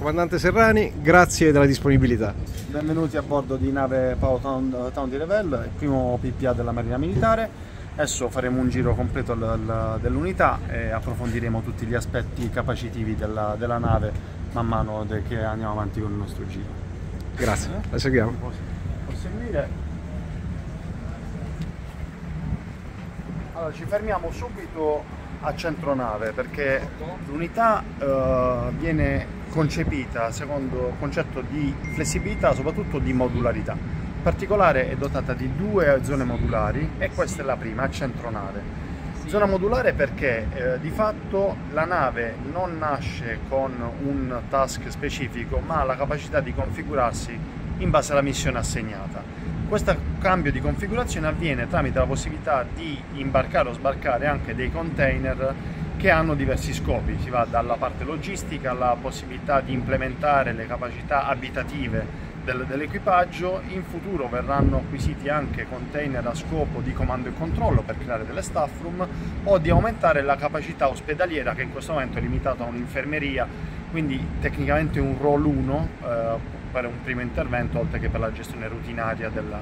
Comandante Serrani, grazie della disponibilità. Benvenuti a bordo di nave Power Town, Town di Revel, il primo PPA della Marina Militare. Adesso faremo un giro completo dell'unità e approfondiremo tutti gli aspetti capacitivi della, della nave man mano che andiamo avanti con il nostro giro. Grazie, la seguiamo. Può seguire. Allora, ci fermiamo subito a centro nave perché l'unità uh, viene concepita secondo il concetto di flessibilità, soprattutto di modularità. In particolare è dotata di due zone modulari e questa è la prima, a centro nave. Zona modulare perché eh, di fatto la nave non nasce con un task specifico ma ha la capacità di configurarsi in base alla missione assegnata. Questo cambio di configurazione avviene tramite la possibilità di imbarcare o sbarcare anche dei container che hanno diversi scopi, si va dalla parte logistica alla possibilità di implementare le capacità abitative del, dell'equipaggio, in futuro verranno acquisiti anche container a scopo di comando e controllo per creare delle staff room o di aumentare la capacità ospedaliera che in questo momento è limitata a un'infermeria, quindi tecnicamente un roll 1 eh, per un primo intervento oltre che per la gestione rutinaria della,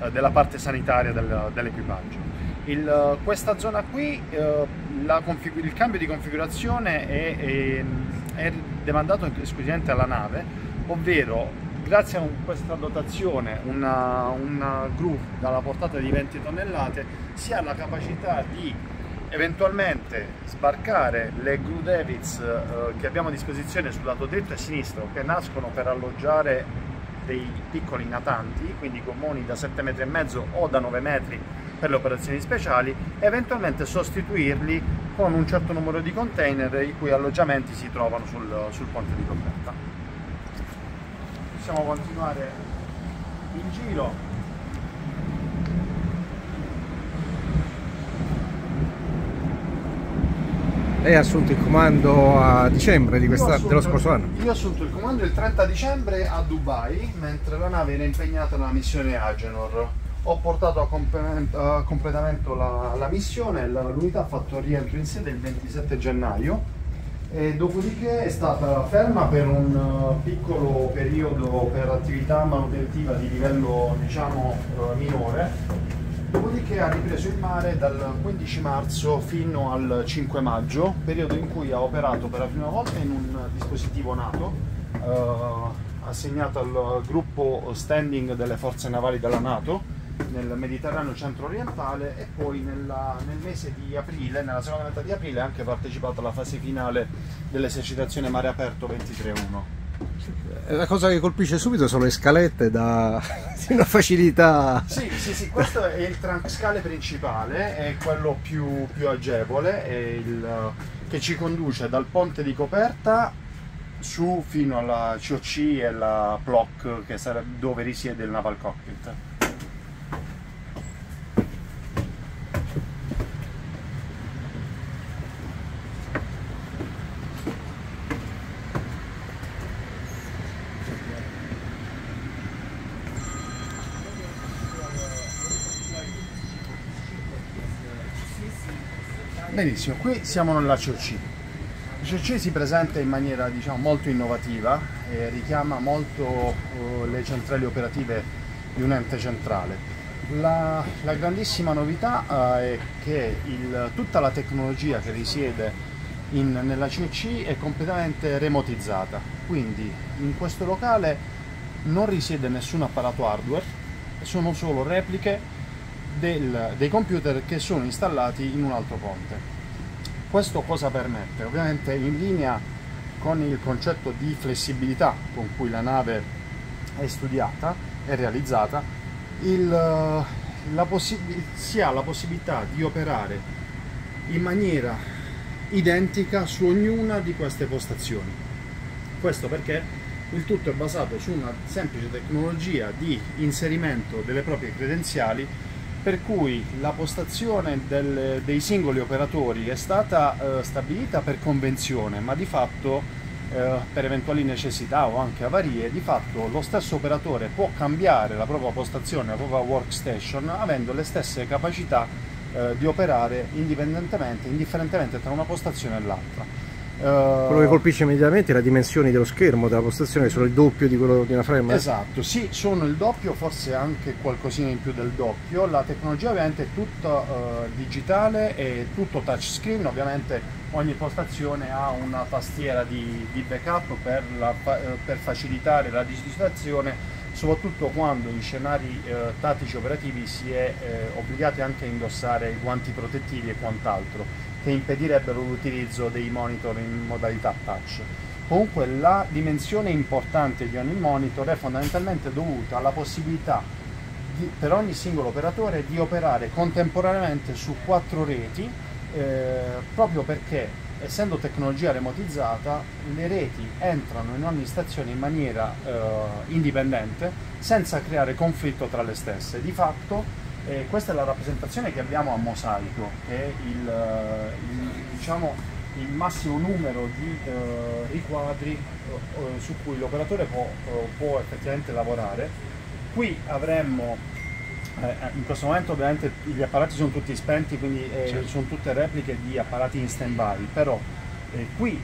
eh, della parte sanitaria del, dell'equipaggio. Il, questa zona qui, eh, il cambio di configurazione è, è, è, demandato esclusivamente alla nave, ovvero grazie a questa dotazione, una, una gru dalla portata di 20 tonnellate, si ha la capacità di eventualmente sbarcare le gru Davids eh, che abbiamo a disposizione sul lato dritto e sinistro che nascono per alloggiare dei piccoli natanti, quindi gommoni da 7,5 metri o da 9 metri per le operazioni speciali e eventualmente sostituirli con un certo numero di container i cui alloggiamenti si trovano sul, sul ponte di coperta. Possiamo continuare in giro. Lei ha assunto il comando a dicembre questa, assunto, dello scorso anno? Io ho assunto il comando il 30 dicembre a Dubai, mentre la nave era impegnata nella missione Agenor ho portato a, a completamento la, la missione, l'unità ha fatto rientro in sede il 27 gennaio e dopodiché è stata ferma per un uh, piccolo periodo per attività manutentiva di livello diciamo uh, minore dopodiché ha ripreso il mare dal 15 marzo fino al 5 maggio periodo in cui ha operato per la prima volta in un dispositivo NATO uh, assegnato al gruppo standing delle forze navali della NATO nel Mediterraneo centro-orientale e poi nella, nel mese di aprile, nella seconda metà di aprile, ha anche partecipato alla fase finale dell'esercitazione mare aperto 23-1. La cosa che colpisce subito sono le scalette da una facilità. Sì, sì, sì, questo è il trunk scale principale, è quello più, più agevole, è il, che ci conduce dal ponte di coperta su fino alla COC e la PLOC, che sarebbe dove risiede il Naval Cockpit. Benissimo, qui siamo nella COC. La COC si presenta in maniera diciamo, molto innovativa e richiama molto uh, le centrali operative di un ente centrale. La, la grandissima novità uh, è che il, tutta la tecnologia che risiede in, nella COC è completamente remotizzata, quindi in questo locale non risiede nessun apparato hardware, sono solo repliche del, dei computer che sono installati in un altro ponte. Questo cosa permette? Ovviamente in linea con il concetto di flessibilità con cui la nave è studiata e realizzata, il, la si ha la possibilità di operare in maniera identica su ognuna di queste postazioni. Questo perché il tutto è basato su una semplice tecnologia di inserimento delle proprie credenziali per cui la postazione del, dei singoli operatori è stata eh, stabilita per convenzione, ma di fatto eh, per eventuali necessità o anche avarie, di fatto lo stesso operatore può cambiare la propria postazione, la propria workstation, avendo le stesse capacità eh, di operare indipendentemente, indifferentemente tra una postazione e l'altra. Uh, quello che colpisce immediatamente è la dimensione dello schermo della postazione, sono il doppio di quello di una frame. Esatto, sì, sono il doppio, forse anche qualcosina in più del doppio. La tecnologia ovviamente è tutta uh, digitale e tutto touchscreen, ovviamente ogni postazione ha una tastiera di, di backup per, la, per, facilitare la digitazione soprattutto quando in scenari eh, tattici operativi si è eh, obbligati anche a indossare i guanti protettivi e quant'altro che impedirebbero l'utilizzo dei monitor in modalità touch. Comunque la dimensione importante di ogni monitor è fondamentalmente dovuta alla possibilità di, per ogni singolo operatore di operare contemporaneamente su quattro reti eh, proprio perché essendo tecnologia remotizzata le reti entrano in ogni stazione in maniera eh, indipendente senza creare conflitto tra le stesse. Di fatto eh, questa è la rappresentazione che abbiamo a mosaico, che è il, eh, il, diciamo, il massimo numero di eh, riquadri eh, su cui l'operatore può, eh, può, effettivamente lavorare. Qui avremmo, eh, in questo momento ovviamente gli apparati sono tutti spenti, quindi certo. sono tutte repliche di apparati in stand-by, però qui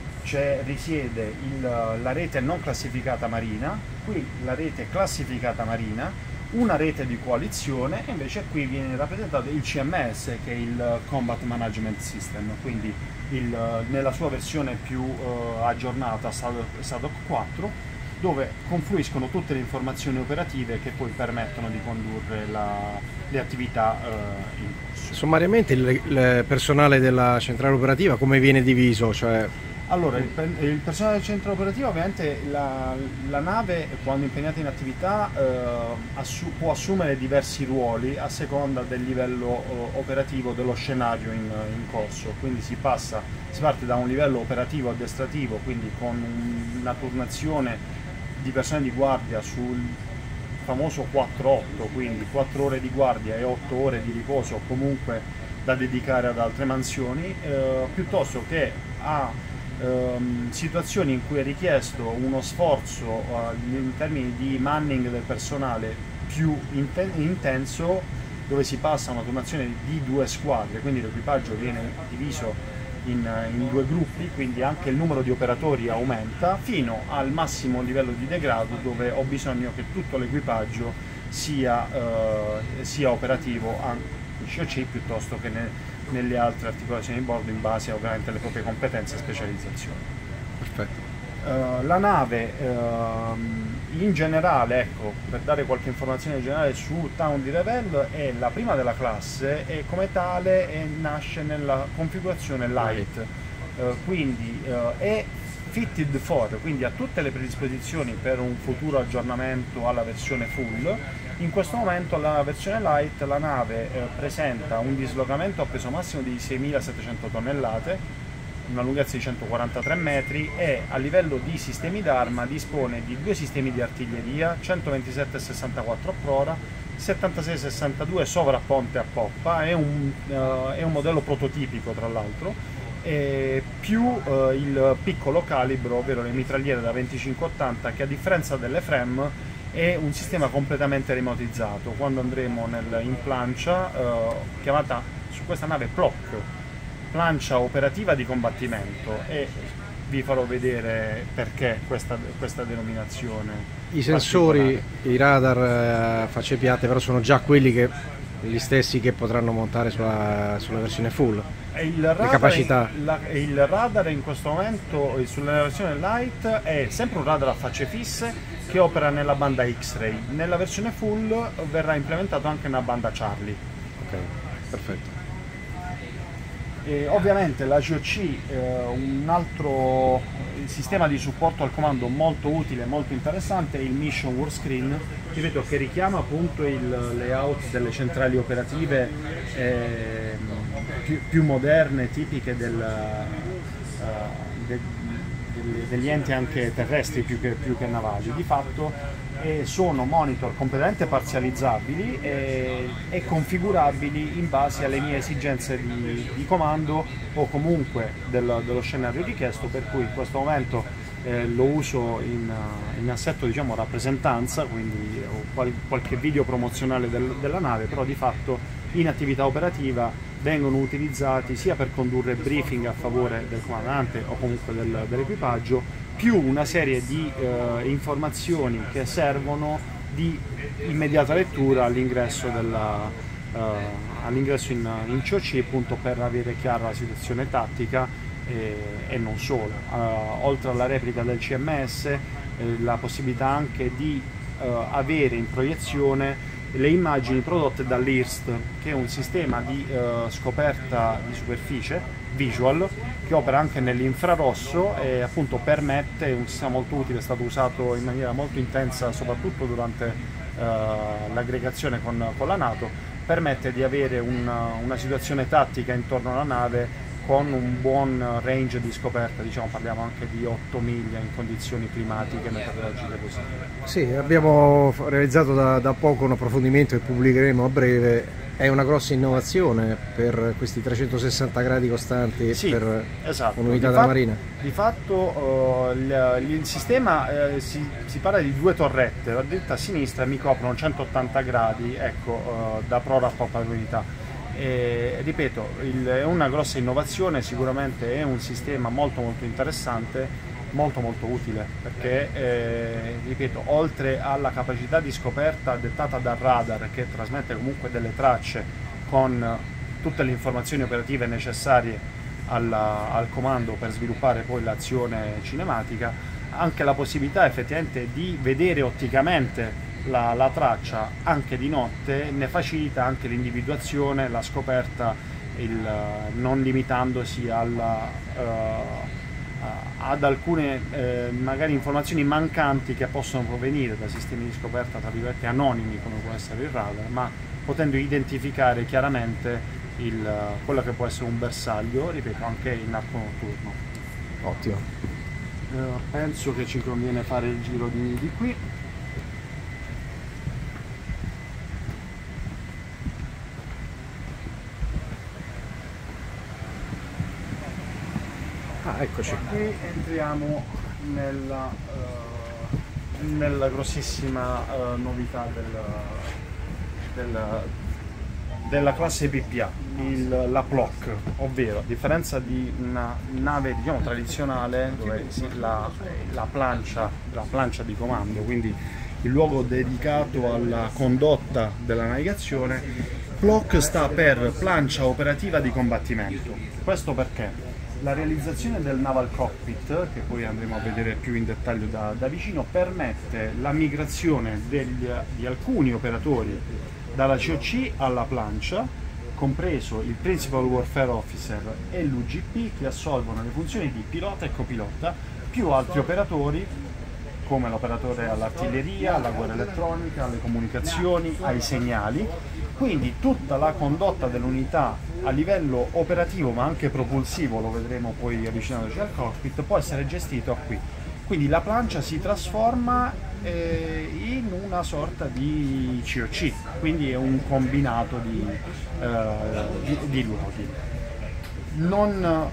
risiede il, la rete non classificata marina, qui la rete classificata marina, una rete di coalizione e invece qui viene rappresentato il CMS che è il Combat Management System, quindi il, nella sua versione più uh, aggiornata SADOC 4 dove confluiscono tutte le informazioni operative che poi permettono di condurre la, le attività uh, in corso. Sommariamente il, il, personale della centrale operativa come viene diviso? Cioè... Allora, il, il, personale del centro operativo ovviamente la, la nave quando impegnata in attività eh, assu può assumere diversi ruoli a seconda del livello eh, operativo dello scenario in, in, corso, quindi si passa, si parte da un livello operativo addestrativo, quindi con una turnazione di persone di guardia sul famoso 4-8, quindi 4 ore di guardia e 8 ore di riposo comunque da dedicare ad altre mansioni, eh, piuttosto che a ehm, situazioni in cui è richiesto uno sforzo uh, in termini di manning del personale più inten intenso dove si passa a una turnazione di due squadre, quindi l'equipaggio viene diviso in, in, due gruppi, quindi anche il numero di operatori aumenta, fino al massimo livello di degrado dove ho bisogno che tutto l'equipaggio sia, uh, sia operativo in COC piuttosto che nel, nelle altre articolazioni di bordo in base ovviamente alle proprie competenze e specializzazioni. Perfetto. Uh, la nave uh, in generale, ecco, per dare qualche informazione generale su Town di Revel, è la prima della classe e come tale è, nasce nella configurazione light, uh, quindi è fitted for, quindi ha tutte le predisposizioni per un futuro aggiornamento alla versione full in questo momento la versione light la nave eh, presenta un dislocamento a peso massimo di 6.700 tonnellate, una lunghezza di 143 metri e a livello di sistemi d'arma dispone di due sistemi di artiglieria 127-64 a prora 76-62 sovrapponte a poppa, è un, uh, è un modello prototipico tra l'altro, più uh, il piccolo calibro, ovvero le mitragliere da 25-80 che a differenza delle frame è un sistema completamente remotizzato. Quando andremo nel, in plancia, eh, chiamata su questa nave PLOC, plancia operativa di combattimento e vi farò vedere perché questa, questa denominazione. I sensori, i radar eh, facce piatte però sono già quelli che gli stessi che potranno montare sulla, sulla versione full. Il radar, capacità. La, il radar in questo momento sulla versione light è sempre un radar a facce fisse che opera nella banda X-Ray. Nella versione full verrà implementato anche una banda Charlie. Ok, perfetto. E ovviamente la GOC, eh, un altro sistema di supporto al comando molto utile e molto interessante è il Mission World Screen, ripeto che richiama appunto il layout delle centrali operative eh, più, più, moderne, tipiche del, uh, de, degli enti anche terrestri più che, più che navali. Di fatto eh, sono monitor completamente parzializzabili e, e, configurabili in base alle mie esigenze di, di comando o comunque del, dello scenario richiesto, per cui in questo momento eh, lo uso in, in assetto diciamo, rappresentanza, quindi ho qual qualche video promozionale del, della nave, però di fatto in attività operativa vengono utilizzati sia per condurre briefing a favore del comandante o comunque del, dell'equipaggio, più una serie di eh, informazioni che servono di immediata lettura all'ingresso uh, all'ingresso in, in COC appunto per avere chiara la situazione tattica e, e non solo. Uh, oltre alla replica del CMS eh, la possibilità anche di uh, avere in proiezione le immagini prodotte dall'IRST che è un sistema di uh, scoperta di superficie visual che opera anche nell'infrarosso e appunto permette, un sistema molto utile, è stato usato in maniera molto intensa soprattutto durante l'aggregazione con, con, la Nato, permette di avere una, una situazione tattica intorno alla nave con un buon range di scoperta, diciamo, parliamo anche di 8 miglia in condizioni climatiche meteorologiche positive. Sì, abbiamo realizzato da, da poco un approfondimento che pubblicheremo a breve è una grossa innovazione per questi 360 gradi costanti sì, per esatto. un'unità della Marina. Di fatto uh, il, il, sistema uh, si, si, parla di due torrette, la dritta a sinistra mi coprono 180 gradi ecco, uh, da prora a popolarità e, ripeto, è una grossa innovazione, sicuramente è un sistema molto molto interessante, molto molto utile perché, eh, ripeto, oltre alla capacità di scoperta dettata dal radar che trasmette comunque delle tracce con tutte le informazioni operative necessarie alla, al comando per sviluppare poi l'azione cinematica, anche la possibilità effettivamente di vedere otticamente la, la, traccia anche di notte ne facilita anche l'individuazione, la scoperta, il, non limitandosi alla, uh, ad alcune uh, magari informazioni mancanti che possono provenire da sistemi di scoperta tra virgolette anonimi come può essere il radar, ma potendo identificare chiaramente il, quello che può essere un bersaglio, ripeto, anche in arco notturno. Ottimo. Uh, penso che ci conviene fare il giro di, di qui. Ah, eccoci. Qui entriamo nella, uh, nella grossissima uh, novità del, del, della classe PPA, il, la PLOC, ovvero a differenza di una nave diciamo, tradizionale dove la, la, plancia, la plancia di comando, quindi il luogo dedicato alla condotta della navigazione, PLOC sta per plancia operativa di combattimento. Questo perché? La realizzazione del Naval Cockpit, che poi andremo a vedere più in dettaglio da, da vicino, permette la migrazione degli, di alcuni operatori dalla COC alla plancia, compreso il Principal Warfare Officer e l'UGP che assolvono le funzioni di pilota e copilota, più altri operatori come l'operatore all'artiglieria, alla guerra elettronica, alle comunicazioni, ai segnali. Quindi tutta la condotta dell'unità a livello operativo ma anche propulsivo, lo vedremo poi avvicinandoci al cockpit, può essere gestito qui. Quindi la plancia si trasforma eh, in una sorta di COC, quindi è un combinato di, eh, di, di luoghi. Non,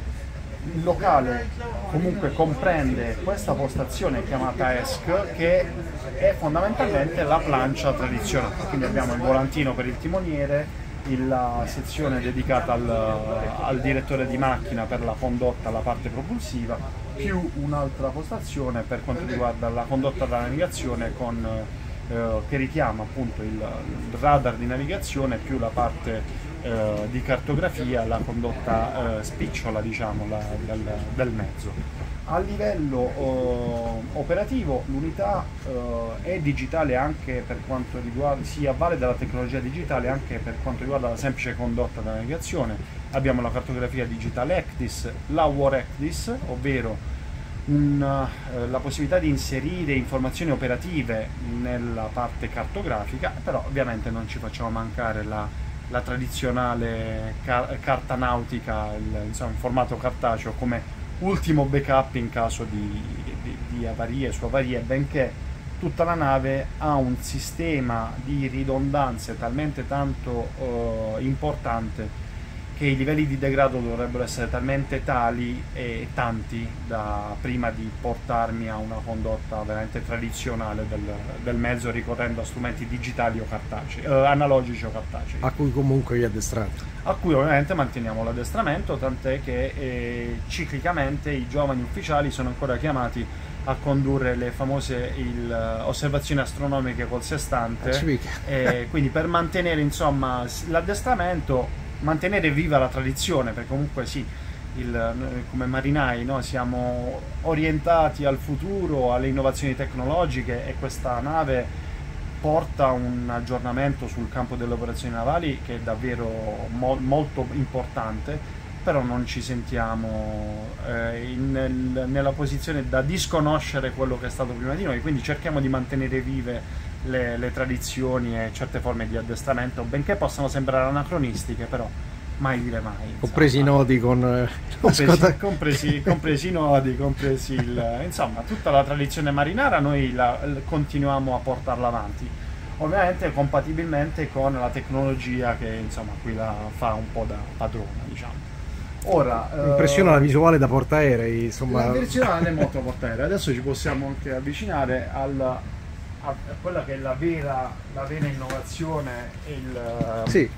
il locale comunque comprende questa postazione chiamata ESC che è fondamentalmente la plancia tradizionale, quindi abbiamo il volantino per il timoniere, la sezione dedicata al, al, direttore di macchina per la condotta, la parte propulsiva, più un'altra postazione per quanto riguarda la condotta della navigazione con, eh, che richiama appunto il, il, radar di navigazione più la parte eh, di cartografia, la condotta eh, spicciola diciamo, la, del, del mezzo. A livello eh, operativo l'unità eh, è digitale anche per quanto riguarda, si avvale della tecnologia digitale anche per quanto riguarda la semplice condotta della navigazione. Abbiamo la cartografia digitale ECDIS, la War ECDIS, ovvero una, la possibilità di inserire informazioni operative nella parte cartografica, però ovviamente non ci facciamo mancare la, la tradizionale car carta nautica, il, insomma, in formato cartaceo come ultimo backup in caso di, di, di avarie su avarie, benché tutta la nave ha un sistema di ridondanze talmente tanto uh, importante che i livelli di degrado dovrebbero essere talmente tali e tanti da prima di portarmi a una condotta veramente tradizionale del, del mezzo ricorrendo a strumenti digitali o cartacei, eh, analogici o cartacei. A cui comunque vi addestrate. A cui ovviamente manteniamo l'addestramento, tant'è che eh, ciclicamente i giovani ufficiali sono ancora chiamati a condurre le famose il, uh, osservazioni astronomiche col sestante. Eh, quindi per mantenere insomma l'addestramento mantenere viva la tradizione, perché comunque sì, il, come marinai no? siamo orientati al futuro, alle innovazioni tecnologiche e questa nave porta un aggiornamento sul campo delle operazioni navali che è davvero mo molto importante però non ci sentiamo eh, in, nel, nella posizione da disconoscere quello che è stato prima di noi, quindi cerchiamo di mantenere vive le, le, tradizioni e certe forme di addestramento, benché possano sembrare anacronistiche, però mai dire mai. Insomma. Compresi i nodi con... Eh, compresi, compresi, compresi, i nodi, compresi il... insomma, tutta la tradizione marinara noi la, continuiamo a portarla avanti. Ovviamente compatibilmente con la tecnologia che insomma qui la fa un po' da padrona, diciamo. Ora, impressiona uh, la visuale da portaerei, insomma. La direzionale è molto portaerei. Adesso ci possiamo anche avvicinare alla a quella che è la vera, la vera innovazione, il, sì.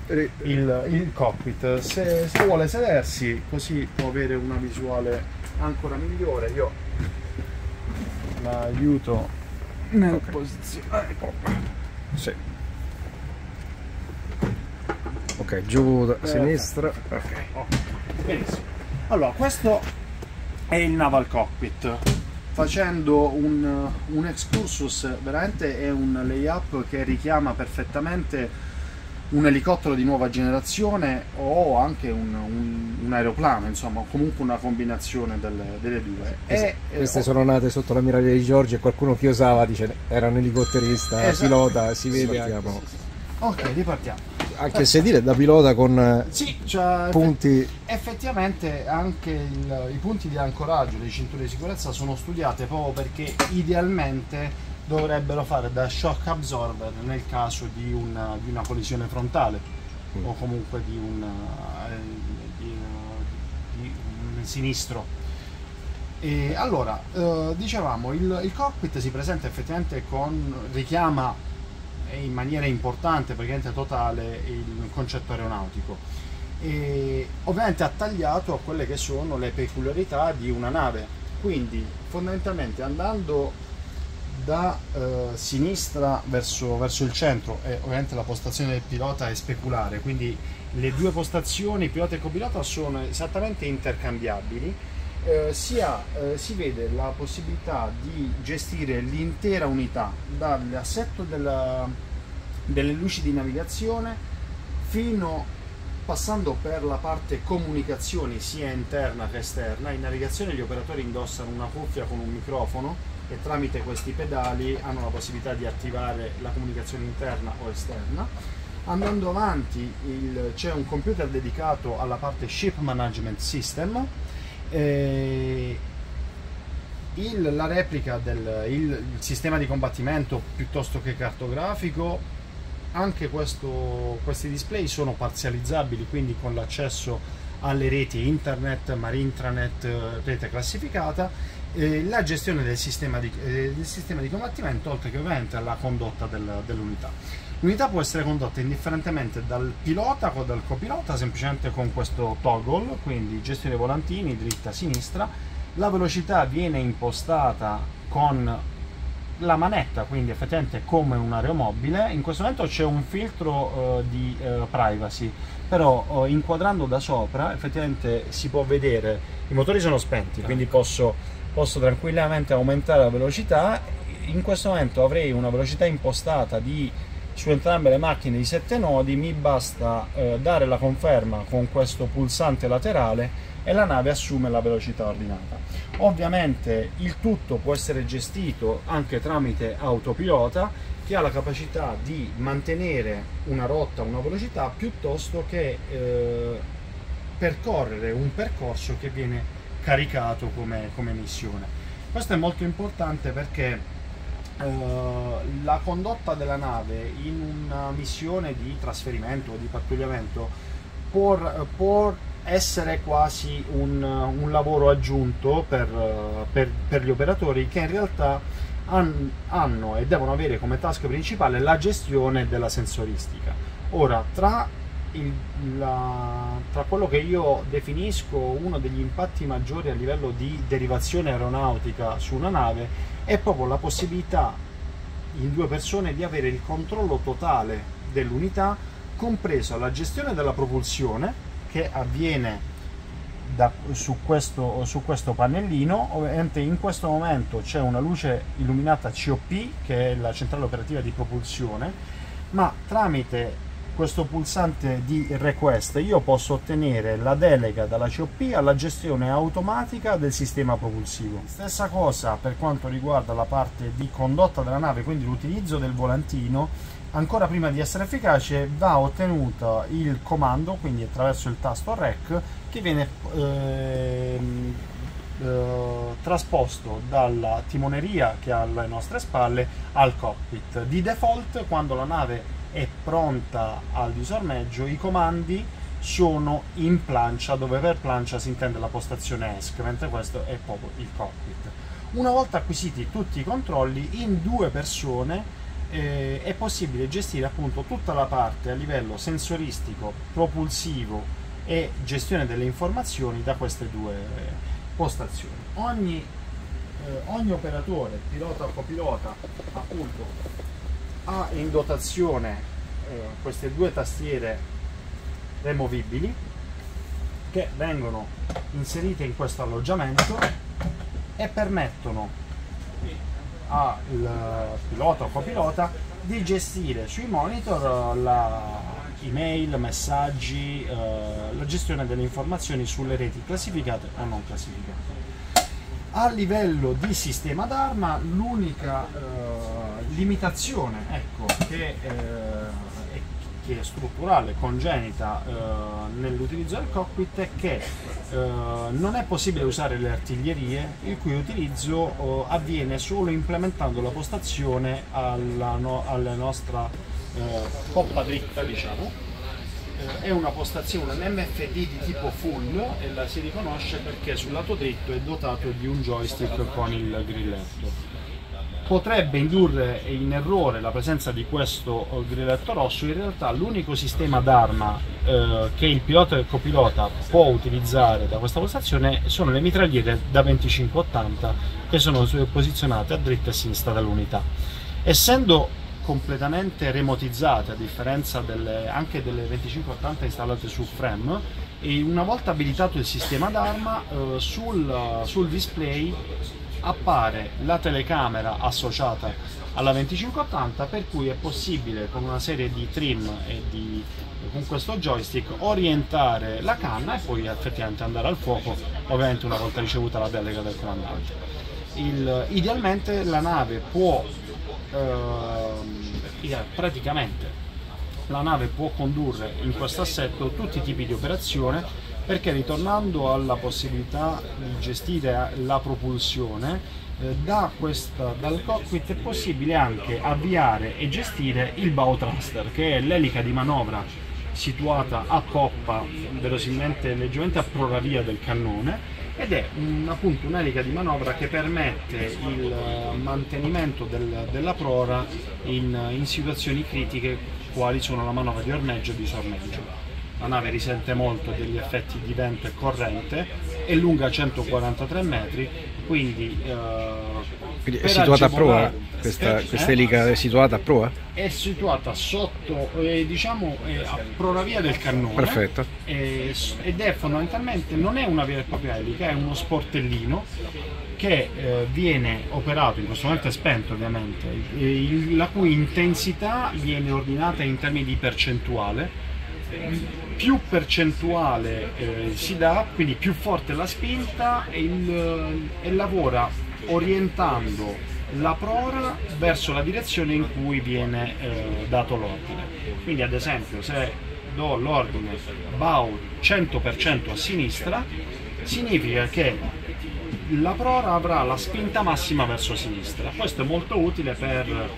il, il cockpit. Se, se, vuole sedersi così può avere una visuale ancora migliore, io l'aiuto nella okay. posizione. Sì. Ok, giù da sinistra. Ok. Benissimo. Allora, questo è il naval cockpit facendo un, un excursus, veramente è un layup che richiama perfettamente un elicottero di nuova generazione o anche un, un, un aeroplano, insomma, comunque una combinazione delle, delle due. E, queste eh, sono nate sotto la miraglia di Giorgio e qualcuno che osava dice era un elicotterista, esatto. pilota, si vede. Sì, sì, sì, ok, ripartiamo anche il sedile da pilota con eh, sì, cioè, punti effettivamente anche il, i punti di ancoraggio le cinture di sicurezza sono studiate proprio perché idealmente dovrebbero fare da shock absorber nel caso di una, di una collisione frontale mm. o comunque di un, eh, di, di un sinistro e allora eh, dicevamo il, il cockpit si presenta effettivamente con richiama in maniera importante, praticamente totale, il concetto aeronautico. E ovviamente ha tagliato a quelle che sono le peculiarità di una nave. Quindi fondamentalmente andando da eh, sinistra verso, verso, il centro e ovviamente la postazione del pilota è speculare, quindi le due postazioni, pilota e copilota, sono esattamente intercambiabili. Eh, sia, eh, si vede la possibilità di gestire l'intera unità dall'assetto della, delle luci di navigazione fino passando per la parte comunicazioni sia interna che esterna. In navigazione gli operatori indossano una cuffia con un microfono e tramite questi pedali hanno la possibilità di attivare la comunicazione interna o esterna. Andando avanti c'è un computer dedicato alla parte Ship Management System. Eh, il, la replica del il, il sistema di combattimento piuttosto che cartografico anche questo, questi display sono parzializzabili, quindi con l'accesso alle reti internet, marintranet, rete classificata, eh, la gestione del sistema, di, eh, del sistema, di, combattimento, oltre che ovviamente alla condotta del, dell'unità. L'unità può essere condotta indifferentemente dal pilota o dal copilota, semplicemente con questo toggle, quindi gestione volantini, dritta, sinistra. La velocità viene impostata con la manetta, quindi effettivamente come un aeromobile, in questo momento c'è un filtro uh, di uh, privacy, però uh, inquadrando da sopra effettivamente si può vedere, i motori sono spenti, quindi ecco. posso, posso tranquillamente aumentare la velocità, in questo momento avrei una velocità impostata di su entrambe le macchine di 7 nodi, mi basta dare la conferma con questo pulsante laterale e la nave assume la velocità ordinata. Ovviamente il tutto può essere gestito anche tramite autopilota che ha la capacità di mantenere una rotta, una velocità piuttosto che eh, percorrere un percorso che viene caricato come, come missione. Questo è molto importante perché eh, la condotta della nave in una missione di trasferimento o di pattugliamento può, può essere quasi un, un lavoro aggiunto per, per, per, gli operatori che in realtà han, hanno e devono avere come task principale la gestione della sensoristica. Ora, tra, il, la, tra quello che io definisco uno degli impatti maggiori a livello di derivazione aeronautica su una nave è proprio la possibilità in due persone di avere il controllo totale dell'unità, compresa la gestione della propulsione che avviene da, su, questo, su, questo, pannellino. Ovviamente in questo momento c'è una luce illuminata COP che è la centrale operativa di propulsione, ma tramite questo pulsante di request io posso ottenere la delega dalla COP alla gestione automatica del sistema propulsivo. Stessa cosa per quanto riguarda la parte di condotta della nave, quindi l'utilizzo del volantino ancora prima di essere efficace va ottenuto il comando, quindi attraverso il tasto REC, che viene eh, eh, trasposto dalla timoneria che ha alle nostre spalle al cockpit. Di default, quando la nave è pronta al disormeggio, i comandi sono in plancia, dove per plancia si intende la postazione ESC, mentre questo è proprio il cockpit. Una volta acquisiti tutti i controlli, in due persone eh, è possibile gestire appunto tutta la parte a livello sensoristico, propulsivo e gestione delle informazioni da queste due postazioni. Ogni, eh, ogni operatore, pilota o copilota, appunto ha in dotazione eh, queste due tastiere removibili che vengono inserite in questo alloggiamento e permettono al pilota o copilota di gestire sui monitor la email, messaggi, eh, la gestione delle informazioni sulle reti classificate o non classificate. A livello di sistema d'arma l'unica eh, limitazione ecco, che eh, che è strutturale, congenita eh, nell'utilizzo del cockpit è che eh, non è possibile usare le artiglierie il cui utilizzo eh, avviene solo implementando la postazione alla, no, alla nostra eh, poppa dritta diciamo. Eh, è una postazione, un MFD di tipo full e la si riconosce perché sul lato dritto è dotato di un joystick con il grilletto potrebbe indurre in errore la presenza di questo eh, grilletto rosso, in realtà l'unico sistema d'arma eh, che il pilota e il copilota può utilizzare da questa postazione sono le mitragliere da 25-80 che sono posizionate a dritta e a sinistra dell'unità. Essendo completamente remotizzate a differenza delle, anche delle 25-80 installate su frame e una volta abilitato il sistema d'arma eh, sul, sul display appare la telecamera associata alla 2580 per cui è possibile con una serie di trim e di, con questo joystick orientare la canna e poi effettivamente andare al fuoco ovviamente una volta ricevuta la delega del comandante. Il, idealmente la nave può eh, praticamente la nave può condurre in questo assetto tutti i tipi di operazione perché ritornando alla possibilità di gestire la propulsione eh, da questa, dal cockpit è possibile anche avviare e gestire il bow thruster che è l'elica di manovra situata a poppa verosimilmente leggermente a proravia del cannone ed è un, appunto un'elica di manovra che permette il mantenimento del, della prora in, in situazioni critiche quali sono la manovra di ormeggio e di sormeggio la nave risente molto degli effetti di vento e corrente, è lunga 143 metri, quindi, eh, è situata a proa? Questa, eh, questa elica è situata a proa? È situata sotto, eh, diciamo, a proravia del cannone. Perfetto. ed è fondamentalmente, non è una vera e propria elica, è uno sportellino che eh, viene operato, in questo momento è spento ovviamente, il, la cui intensità viene ordinata in termini di percentuale più percentuale eh, si dà, quindi più forte la spinta e, il, e lavora orientando la prora verso la direzione in cui viene eh, dato l'ordine. Quindi ad esempio se do l'ordine bow 100% a sinistra, significa che la prora avrà la spinta massima verso sinistra. Questo è molto utile per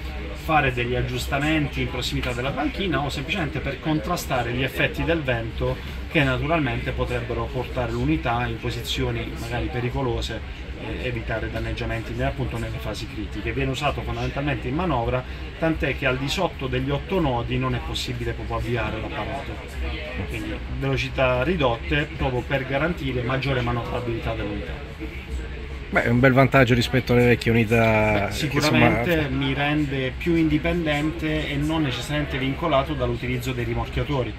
fare degli aggiustamenti in prossimità della banchina o semplicemente per contrastare gli effetti del vento che naturalmente potrebbero portare l'unità in posizioni magari pericolose e evitare danneggiamenti appunto nelle fasi critiche. Viene usato fondamentalmente in manovra, tant'è che al di sotto degli otto nodi non è possibile proprio avviare l'apparato. Quindi velocità ridotte proprio per garantire maggiore manovrabilità dell'unità. Beh, è un bel vantaggio rispetto alle vecchie unità. Beh, sicuramente insomma... mi rende più indipendente e non necessariamente vincolato dall'utilizzo dei rimorchiatori.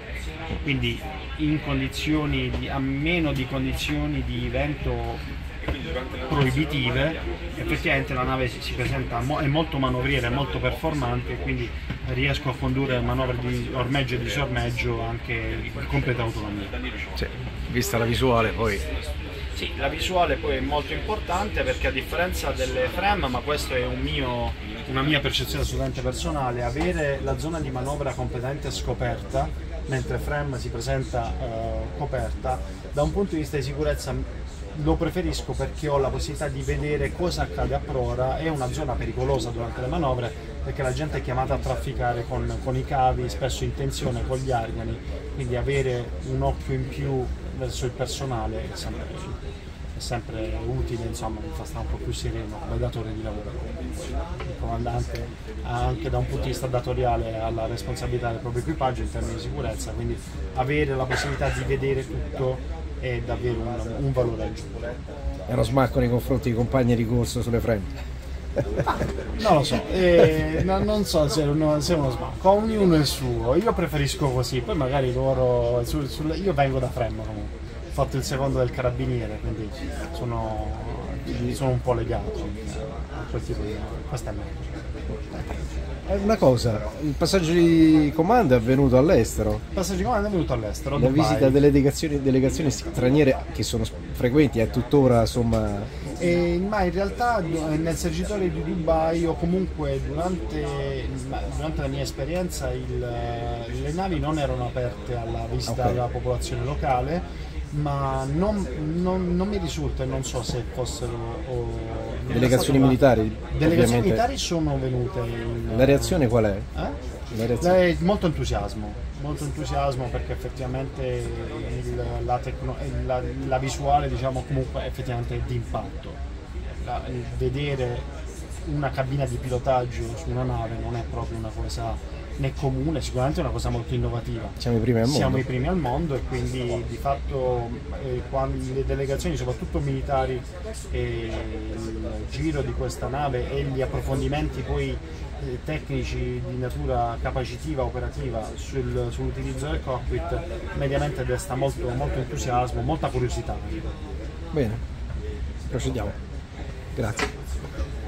Quindi in condizioni di, a meno di condizioni di vento proibitive, effettivamente la nave si presenta, è molto manovriera, è molto performante, quindi riesco a condurre manovre di ormeggio e di sormeggio anche in completa autonomia. Sì, vista la visuale poi sì, la visuale poi è molto importante perché a differenza delle frame, ma questo è un mio, una mia percezione assolutamente personale, avere la zona di manovra completamente scoperta, mentre frame si presenta eh, coperta, da un punto di vista di sicurezza lo preferisco perché ho la possibilità di vedere cosa accade a prora, è una zona pericolosa durante le manovre perché la gente è chiamata a trafficare con, con i cavi, spesso in tensione con gli argani, quindi avere un occhio in più verso il personale è sempre, è sempre utile, insomma, mi fa stare un po' più sereno come datore di lavoro. Il comandante anche da un punto di vista datoriale ha la responsabilità del proprio equipaggio in termini di sicurezza, quindi avere la possibilità di vedere tutto è davvero un, un valore aggiunto. È uno smacco nei confronti dei compagni di corso sulle non lo so, eh, no, non so se, uno, se uno smacco, ognuno è il suo, io preferisco così, poi magari loro, sul, sul, io vengo da Fremmo comunque, ho fatto il secondo del carabiniere, quindi sono, sono un po' legato a quel tipo di... questa è meglio. Eh, una cosa, il passaggio di comando è avvenuto all'estero. Il passaggio di comando è avvenuto all'estero. La Dubai. visita delle delegazioni, delegazioni, straniere che sono frequenti è tuttora insomma. E, ma in realtà nel saggitorio di Dubai o comunque durante, durante la mia esperienza il, le navi non erano aperte alla visita okay. della popolazione locale ma non, non, non, mi risulta e non so se fossero oh, delegazioni militari delegazioni militari sono venute in, la reazione qual è? Eh? Reazione... molto entusiasmo molto entusiasmo perché effettivamente il, la, tecno, la, la, visuale diciamo comunque effettivamente è di impatto la, vedere una cabina di pilotaggio su una nave non è proprio una cosa né comune, sicuramente è una cosa molto innovativa. Siamo i primi al mondo. Siamo i primi al mondo e quindi di fatto eh, quando le delegazioni, soprattutto militari, e il giro di questa nave e gli approfondimenti poi eh, tecnici di natura capacitiva, operativa sul, sull'utilizzo del cockpit, mediamente desta molto, molto entusiasmo, molta curiosità. Bene, procediamo. Grazie.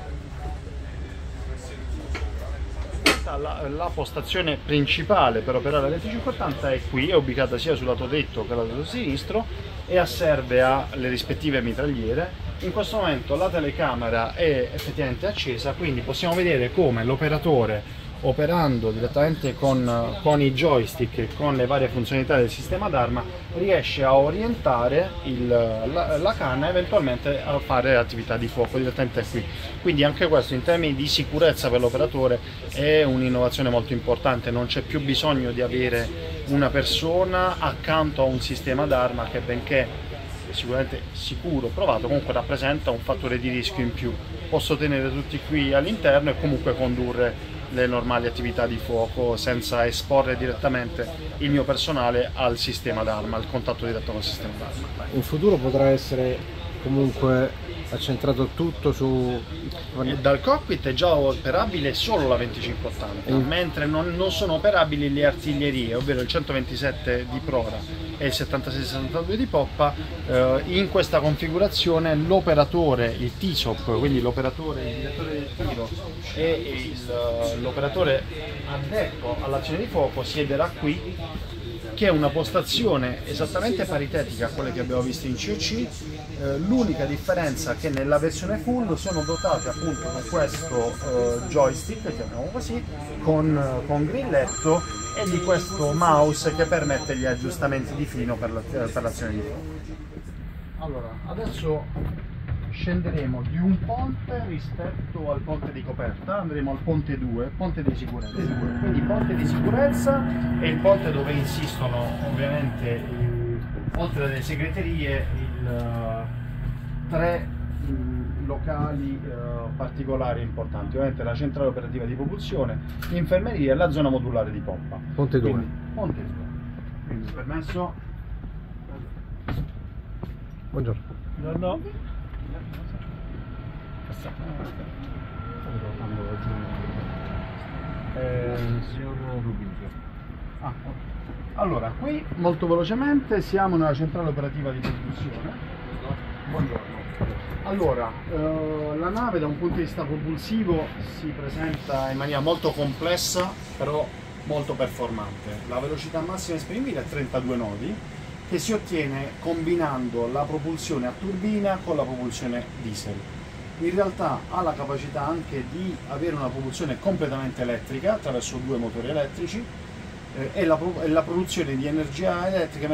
La, la, postazione principale per operare la 2580 è qui, è ubicata sia sul lato detto che sul lato sinistro e asserve alle rispettive mitragliere. In questo momento la telecamera è effettivamente accesa, quindi possiamo vedere come l'operatore operando direttamente con, con, i joystick e con le varie funzionalità del sistema d'arma riesce a orientare il, la, la, canna e eventualmente a fare attività di fuoco direttamente qui quindi anche questo in termini di sicurezza per l'operatore è un'innovazione molto importante non c'è più bisogno di avere una persona accanto a un sistema d'arma che benché sicuramente sicuro, provato, comunque rappresenta un fattore di rischio in più. Posso tenere tutti qui all'interno e comunque condurre le normali attività di fuoco senza esporre direttamente il mio personale al sistema d'arma, al contatto diretto con il sistema d'arma. In futuro potrà essere comunque ha centrato tutto su... Dal cockpit è già operabile solo la 2580, mm. mentre non, non, sono operabili le artiglierie, ovvero il 127 di prora e il 7662 di poppa. Eh, in questa configurazione l'operatore, il TSOP, quindi l'operatore, il direttore del tiro e l'operatore addetto all'azione di fuoco siederà qui che è una postazione esattamente paritetica a quelle che abbiamo visto in COC, eh, l'unica differenza è che nella versione full sono dotate appunto con questo eh, joystick, chiamiamolo così, con, con, grilletto e di questo mouse che permette gli aggiustamenti di fino per, l'azione di fuoco. Allora, adesso scenderemo di un ponte rispetto al ponte di coperta, andremo al ponte 2, ponte di sicurezza. Quindi ponte di sicurezza è il ponte dove insistono ovviamente, oltre alle segreterie, il, tre mm, locali uh, particolari importanti, ovviamente la centrale operativa di propulsione, l'infermeria e la zona modulare di pompa. Ponte 2. Quindi, ponte 2. Quindi permesso. Buongiorno. Buongiorno. Eh, signor. Ah, ok. Allora, qui molto velocemente siamo nella centrale operativa di produzione. Buongiorno. Allora, eh, la nave da un punto di vista propulsivo si presenta in maniera molto complessa, però molto performante. La velocità massima esprimibile è 32 nodi, che si ottiene combinando la propulsione a turbina con la propulsione diesel. In realtà ha la capacità anche di avere una propulsione completamente elettrica attraverso due motori elettrici e, la, e, la, produzione di energia elettrica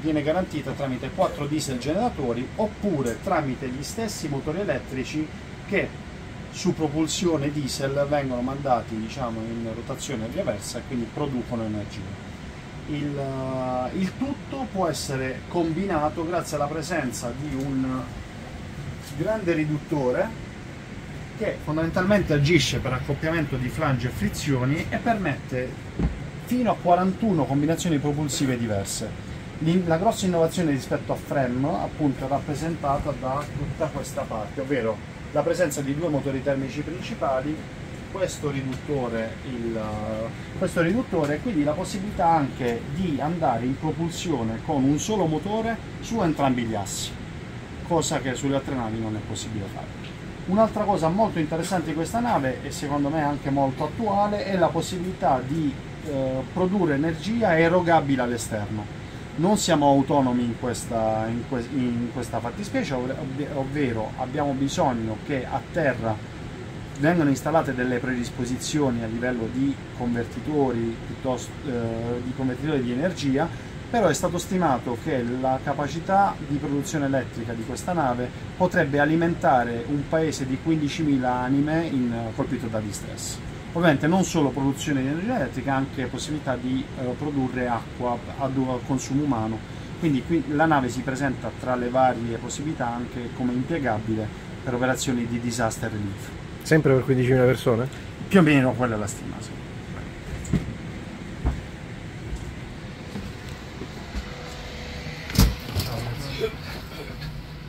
viene garantita tramite quattro diesel generatori oppure tramite gli stessi motori elettrici che su propulsione diesel vengono mandati diciamo, in rotazione a via versa e quindi producono energia. Il, uh, il, tutto può essere combinato grazie alla presenza di un grande riduttore che fondamentalmente agisce per accoppiamento di flange e frizioni e permette fino a 41 combinazioni propulsive diverse. La grossa innovazione rispetto a FREM appunto è rappresentata da tutta questa parte, ovvero la presenza di due motori termici principali, questo riduttore, il, questo riduttore e quindi la possibilità anche di andare in propulsione con un solo motore su entrambi gli assi, cosa che sulle altre navi non è possibile fare. Un'altra cosa molto interessante di questa nave e secondo me anche molto attuale è la possibilità di eh, produrre energia erogabile all'esterno non siamo autonomi in questa, in, que in questa fattispecie, ov ovvero abbiamo bisogno che a terra vengano installate delle predisposizioni a livello di convertitori, piuttosto, eh, di convertitori di energia, però è stato stimato che la capacità di produzione elettrica di questa nave potrebbe alimentare un paese di 15.000 anime in, colpito da distress. Ovviamente non solo produzione di energia elettrica, anche possibilità di eh, produrre acqua ad consumo umano. Quindi qui la nave si presenta tra le varie possibilità anche come impiegabile per operazioni di disaster relief. Sempre per 15.000 persone? Più o meno quella è la stima, sì.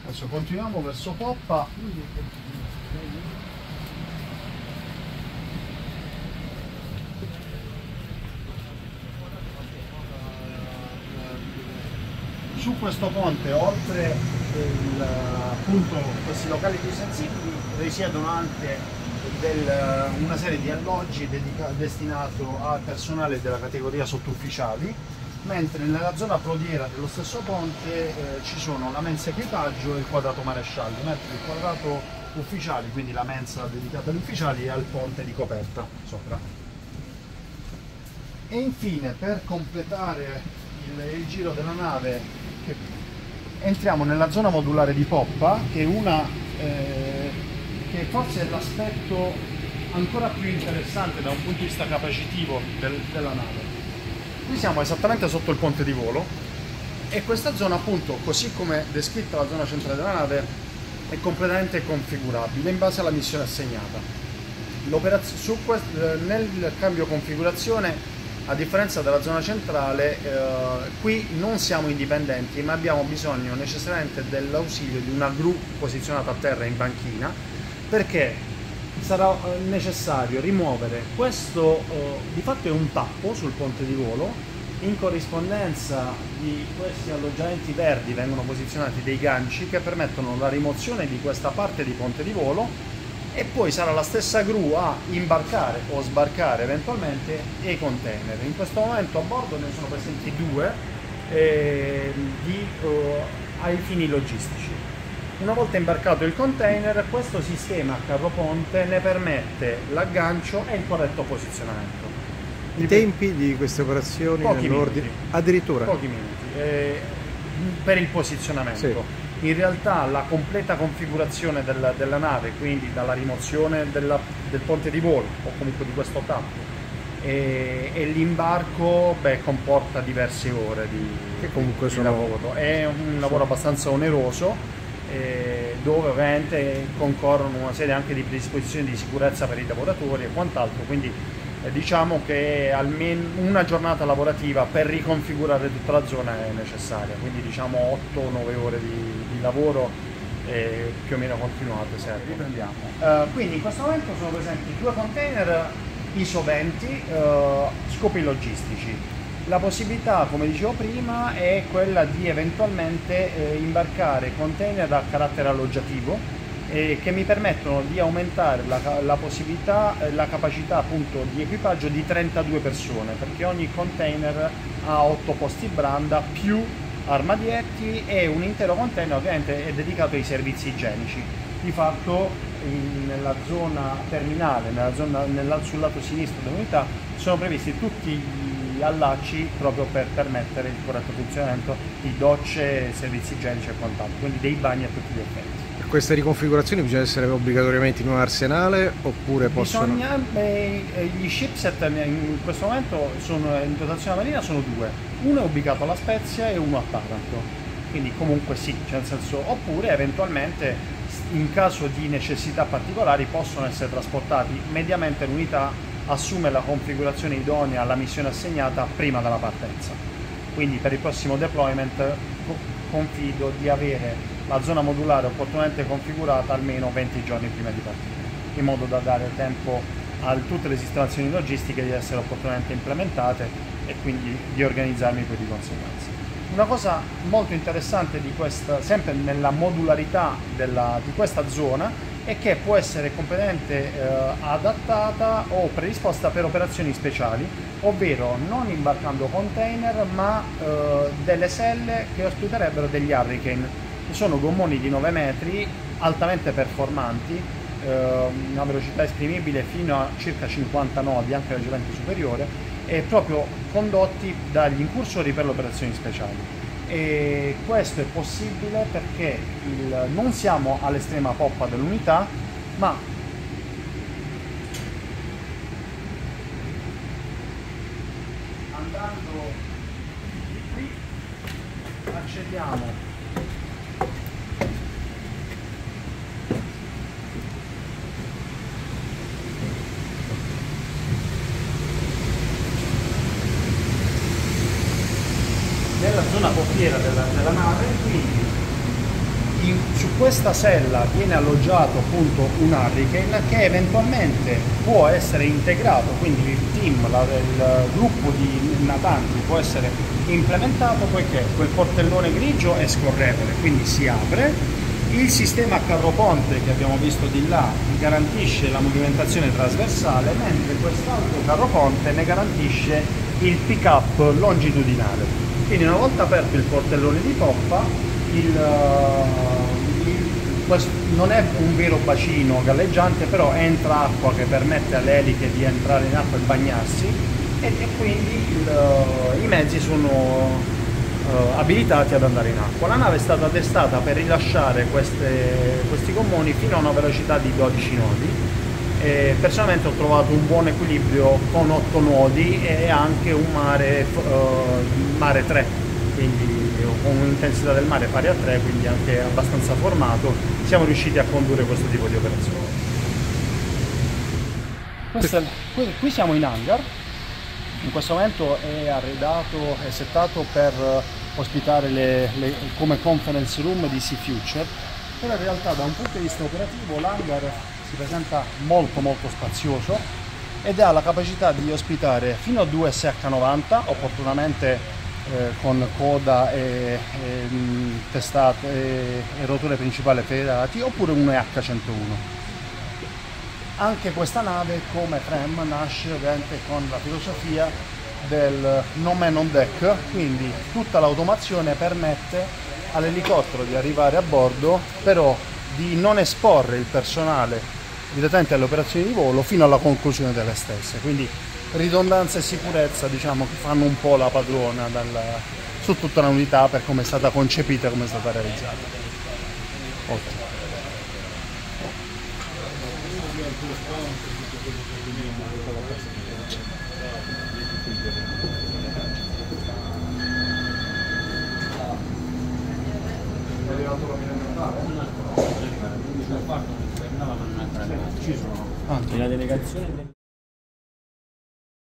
Adesso continuiamo verso poppa. Su questo ponte, oltre il, appunto, questi locali più sensibili, risiedono anche del, una serie di alloggi destinati al personale della categoria sottufficiali, mentre nella zona prodiera dello stesso ponte eh, ci sono la mensa equipaggio e il quadrato marescialli, mentre il quadrato ufficiali, quindi la mensa dedicata agli ufficiali, è al ponte di coperta sopra. E infine, per completare il, il giro della nave entriamo nella zona modulare di poppa che è una eh, che forse è l'aspetto ancora più interessante da un punto di vista capacitivo del, della nave. Qui siamo esattamente sotto il ponte di volo e questa zona appunto così come descritta la zona centrale della nave è completamente configurabile in base alla missione assegnata. Nel cambio configurazione a differenza della zona centrale, eh, qui non siamo indipendenti, ma abbiamo bisogno necessariamente dell'ausilio di una gru posizionata a terra in banchina, perché sarà eh, necessario rimuovere questo, eh, di fatto è un tappo sul ponte di volo, in corrispondenza di questi alloggiamenti verdi vengono posizionati dei ganci che permettono la rimozione di questa parte di ponte di volo e poi sarà la stessa gru a imbarcare o sbarcare eventualmente i container. In questo momento a bordo ne sono presenti due eh, di, uh, ai fini logistici. Una volta imbarcato il container, questo sistema a carro ponte ne permette l'aggancio e il corretto posizionamento. I tempi di queste operazioni pochi minuti. addirittura pochi minuti eh, per il posizionamento. Sì in realtà la completa configurazione della, della nave, quindi dalla rimozione della, del ponte di volo o comunque di questo tappo e, e l'imbarco beh, comporta diverse ore di, di sono... lavoro. È un lavoro abbastanza oneroso eh, dove ovviamente concorrono una serie anche di predisposizioni di sicurezza per i lavoratori e quant'altro, quindi diciamo che almeno una giornata lavorativa per riconfigurare tutta la zona è necessaria, quindi diciamo 8-9 ore di, di lavoro eh, più o meno continuate servono. Uh, quindi in questo momento sono presenti due container ISO 20 uh, scopi logistici. La possibilità, come dicevo prima, è quella di eventualmente eh, imbarcare container a carattere alloggiativo eh, che mi permettono di aumentare la, la possibilità, eh, la capacità appunto di equipaggio di 32 persone, perché ogni container ha 8 posti branda più armadietti e un intero container ovviamente è dedicato ai servizi igienici. Di fatto in, nella zona terminale, nella zona, nella, sul lato sinistro dell'unità, sono previsti tutti gli allacci proprio per permettere il corretto funzionamento di docce, servizi igienici e quant'altro, quindi dei bagni a tutti gli effetti queste riconfigurazioni bisogna essere obbligatoriamente in un arsenale oppure possono... Bisogna, beh, gli chipset in questo momento sono, in dotazione marina sono due, uno è ubicato alla Spezia e uno a Taranto, quindi comunque sì, cioè nel senso, oppure eventualmente in caso di necessità particolari possono essere trasportati, mediamente l'unità assume la configurazione idonea alla missione assegnata prima della partenza, quindi per il prossimo deployment confido di avere la zona modulare opportunamente configurata almeno 20 giorni prima di partire, in modo da dare tempo a tutte le sistemazioni logistiche di essere opportunamente implementate e quindi di organizzarmi poi di conseguenza. Una cosa molto interessante questa, sempre nella modularità della, di questa zona è che può essere completamente eh, adattata o predisposta per operazioni speciali, ovvero non imbarcando container ma eh, delle selle che ospiterebbero degli hurricane sono gommoni di 9 metri altamente performanti, eh, una velocità esprimibile fino a circa 50 nodi, anche leggermente superiore, e proprio condotti dagli incursori per le operazioni speciali. E questo è possibile perché il, non siamo all'estrema poppa dell'unità, ma andando qui accediamo zona portiera della, della nave, quindi in, su questa sella viene alloggiato appunto un hurricane che eventualmente può essere integrato, quindi il team, la, il gruppo di natanti può essere implementato poiché quel portellone grigio è scorrevole, quindi si apre, il sistema a carroponte che abbiamo visto di là garantisce la movimentazione trasversale, mentre quest'altro carroponte ne garantisce il pick up longitudinale. Quindi una volta aperto il portellone di poppa, il, uh, il, non è un vero bacino galleggiante, però entra acqua che permette alle eliche di entrare in acqua e bagnarsi e, e quindi il, uh, i mezzi sono uh, abilitati ad andare in acqua. La nave è stata testata per rilasciare queste, questi gommoni fino a una velocità di 12 nodi e personalmente ho trovato un buon equilibrio con 8 nodi e anche un mare, uh, mare 3, quindi con un'intensità del mare pari a 3, quindi anche abbastanza formato, siamo riusciti a condurre questo tipo di operazione. È, qui, siamo in hangar, in questo momento è arredato, è settato per ospitare le, le, come conference room di Sea Future, però in realtà da un punto di vista operativo l'hangar si presenta molto molto spazioso ed ha la capacità di ospitare fino a due SH90 opportunamente eh, con coda e, e, testate e, e rotore principale federati oppure un EH101 anche questa nave come Frem nasce ovviamente con la filosofia del no man on deck quindi tutta l'automazione permette all'elicottero di arrivare a bordo però di non esporre il personale direttamente alle operazioni di volo fino alla conclusione delle stesse. Quindi ridondanza e sicurezza diciamo, che fanno un po' la padrona dal, su tutta l'unità per come è stata concepita e come è stata realizzata. Ottimo. È arrivato la Ci sono. La delegazione? del...